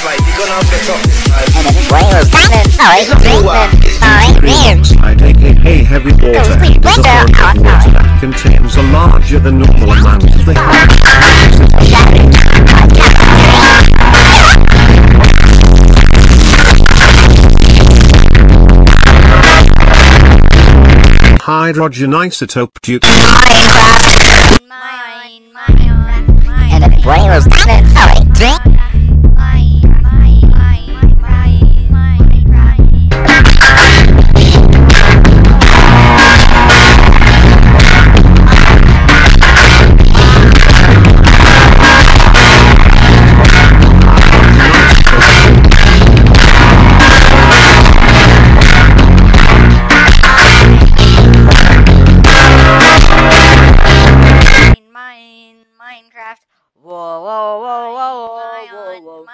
And everybody was diamond, sorry, diamond, sorry, weird. Oxide aka heavy water Those is sweet a body of water that contains a larger than normal amount of the Hydrogen isotope due Minecraft. Mine, Minecraft, mine. And everybody was diamond, sorry, Whoa, whoa, whoa, whoa, whoa, whoa, whoa.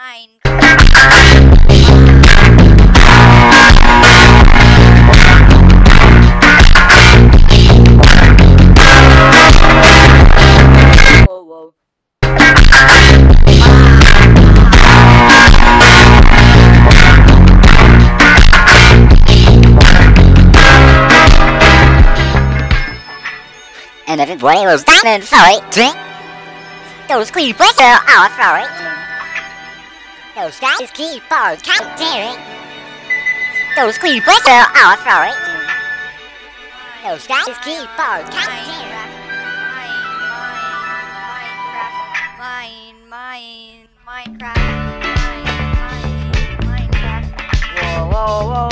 Whoa. And everybody was diamond, sorry, drink. Those creepers are all sorry. Those guys keep on counting. Those creepers are all sorry. Those guys keep on counting. Mine, mine, Minecraft. Mine, mine, Minecraft. Whoa, whoa, whoa,